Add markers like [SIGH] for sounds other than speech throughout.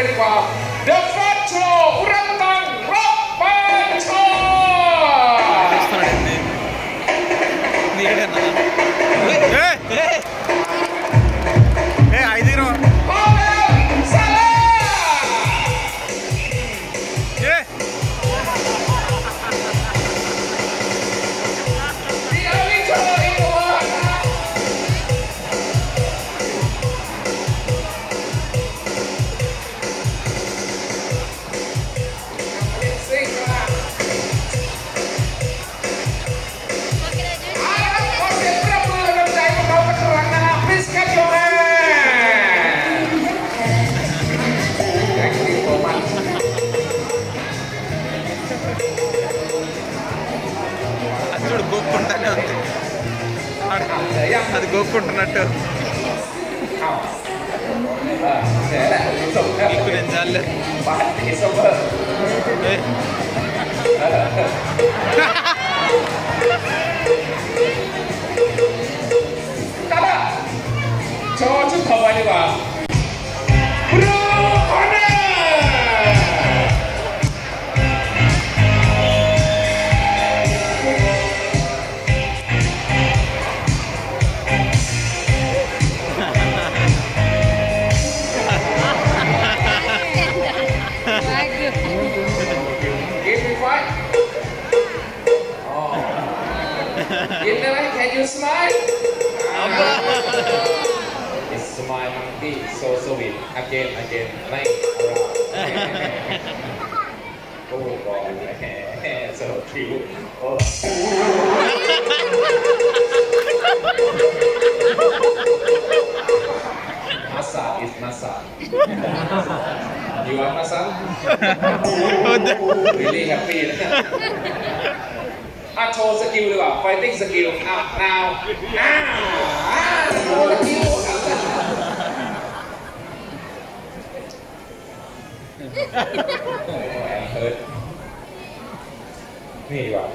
The right, y'all. Thailand. Pantai semua. Hahaha. Kakak, cakap cakap apa ni? Smile? It's smile [LAUGHS] monkey. So sweet. Again, again. Nice. around. [LAUGHS] oh boy. [LAUGHS] so cute. Oh. Massage is massage. You want massage? really happy อะโชว์สกิลดีกว่า fighting skill อะ now อ่าอ่าโชว์สกิลโอ้แอนเฮิร์ตนี่ดีกว่า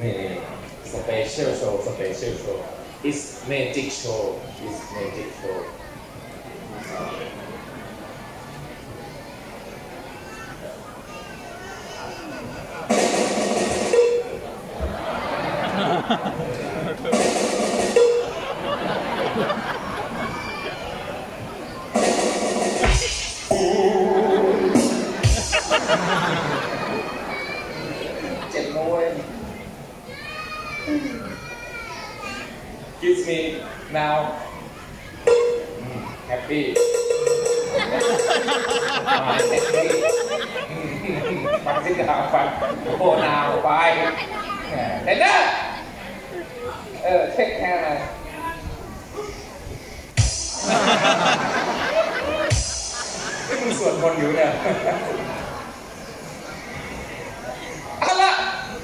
นี่นี่ special show special show is magic show is magic show Kiss me now happy อ่า happy ฟังสิดาวฟังโอ้ now ไปเดนเนอร์เออเช็คแฮนด์หน่อยนี่มึงสวดมนต์อยู่เนี่ย เอาละ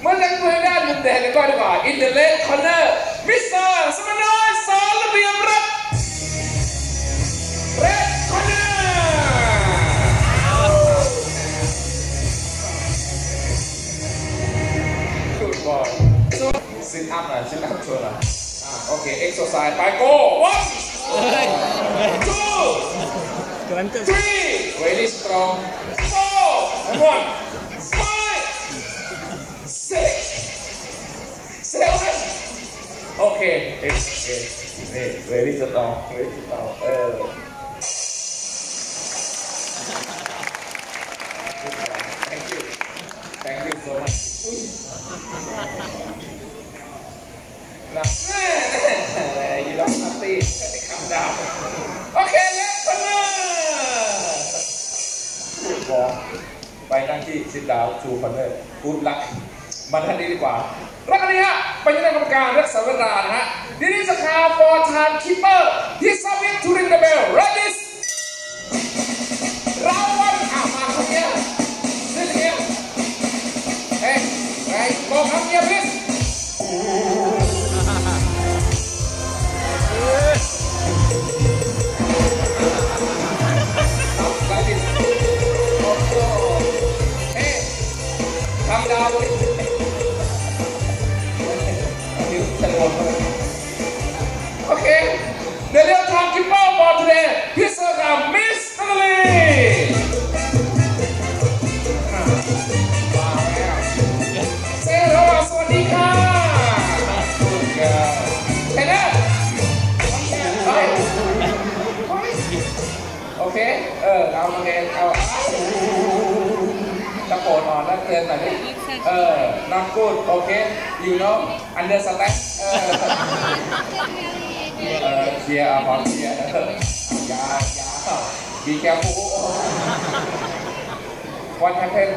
เมื่อจากเมื องด้านมุมแดงกันก่อนดีกว่าอินเดเลสคอนเนอร์มิสเตอร์สมานอยสอนระเบียบรัฐเรดคอนเนอร์สุดบอลสุดซิทอัพหน่อยซิทอัพชวนหน่อยอ่าโอเคเอ็กซ์ไซส์ไปโก้ one two three very strong four and one โอเคเอ็กซ์เอ็กซ์นี่ very strong very strong เออ thank you thank you so much อุ๊ยนะแม่แม่ยีราฟนัตตี้คำดาวโอเคเล็กคนละบอไปนั่งที่ซิดดาวชูคอนเนอร์กูดลักมาท่านนี้ดีกว่าแล้วกันนี้ฮะเป็นคณะ กรรมการรักษาเวลานะฮะดิลิสคาฟอร์ทานคิปเปอร์ที่ซาวิททูริงเดเบลเรดิสราวันอะมาคนเนี้ยนี่เนี้ยเฮ้ยไปบอกคำเนี้ยพิ เออเอาโอเคเอาตะโกนอ่อนแล้วเตือนหน่อยดิเออ not good โอเค you know understand เออเออเชียร์อะพอเชียร์เออยายา be careful what happened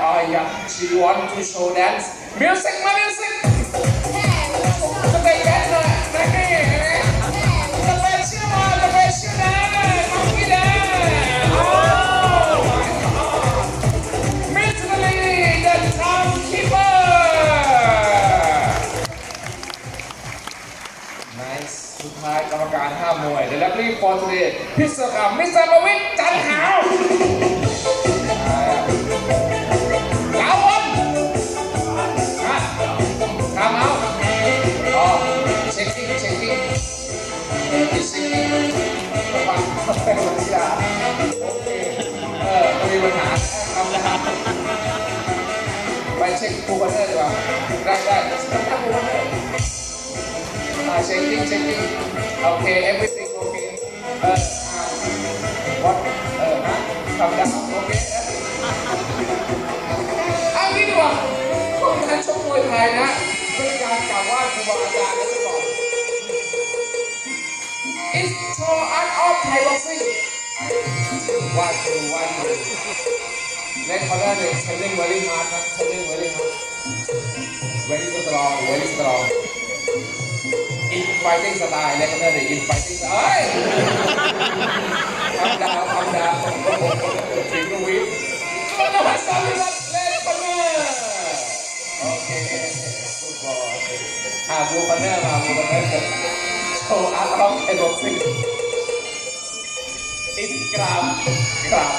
อ๋อ yeah she want to show dance music มา music for today พิศกรรมมิสเตอร์ปวิทย์จันหาวสาวคนนะทำเอาอ๋อเช็คกิ้งเช็คกิ้งอีกสิ่งฟังเป็นคนที่ดาเออมีปัญหาทำนะครับไปเช็คกูกันเถอะดีกว่าได้ได้ checking, checking. Okay, everything. เออฮะทำได้โอเคเอางี้ดีกว่าของการชกมวยไทยนะเป็นการกล่าวว่าครูบาอาจารย์นะก่อน It's for art of Thai boxing ว่าคือว่าคือเล่นเขาได้เลย challenge very hard นะ challenge very hard very strong very strong in fighting style เล่นเขาได้เลย in fighting style เอ้ยทำดาวทำดาวถึงตรงวิทย์ก็ต้องมาซ้อมกันเล่นคนเนอร์โอเคฟุตบอลอ่าบูบันเนอร์มาบูบันเนอร์จะโชว์อาร์ตออฟไทยบ็อกซิ่งอิสกราบกราบ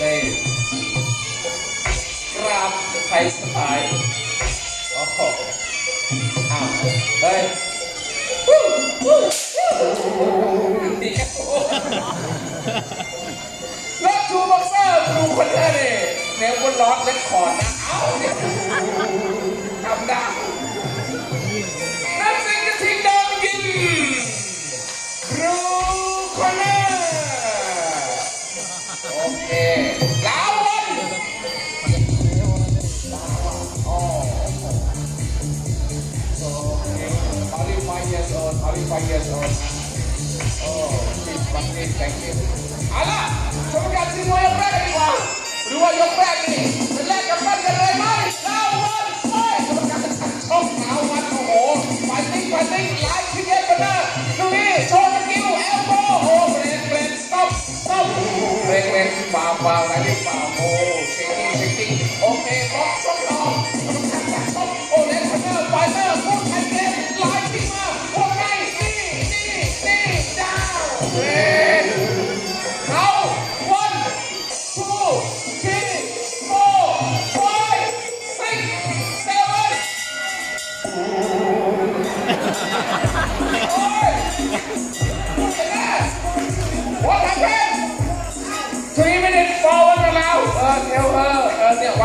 นี่กราบไทยสไตล์ เฮ้ยวู้วู้วู้เดียวแล้วทูบ็อกเซอร์ครูคนนี้นี่แนวบนล็อตเล็กคอร์ดนะ เอ้าเนี่ยทำได้ 35 years old โอ้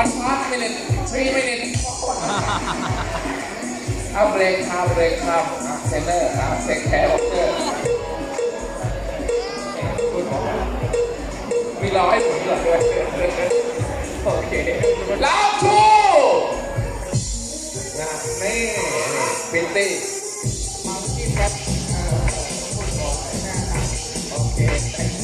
one part minute three minutes เอาเบรกครับเบรกครับเทรนเนอร์อะเทคแคร์บอกเตอร์มีรอให้ผมก่อนด้วยโอเคแล้วทูนะนี่ปินตี้มังกี้แคทโอเค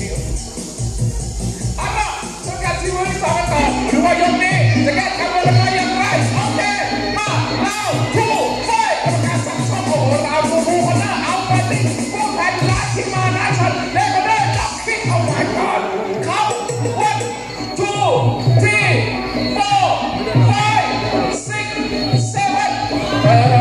เ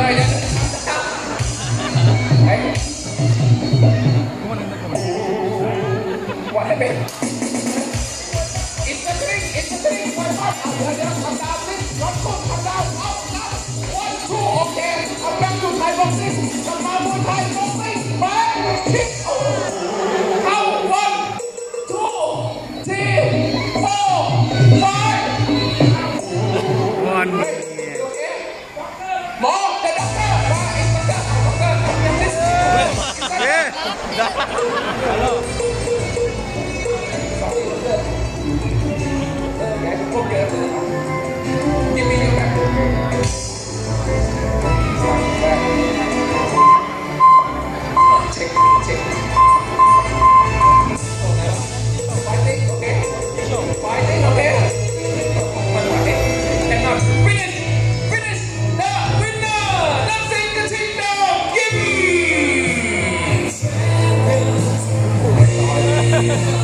Yeah.